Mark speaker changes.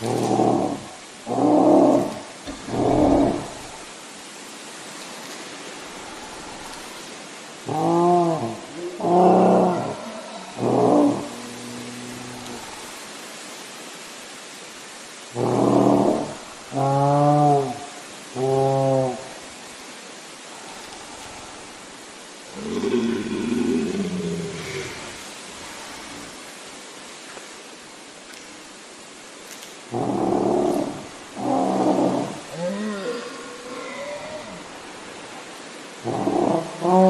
Speaker 1: Mm-hmm.
Speaker 2: Oh.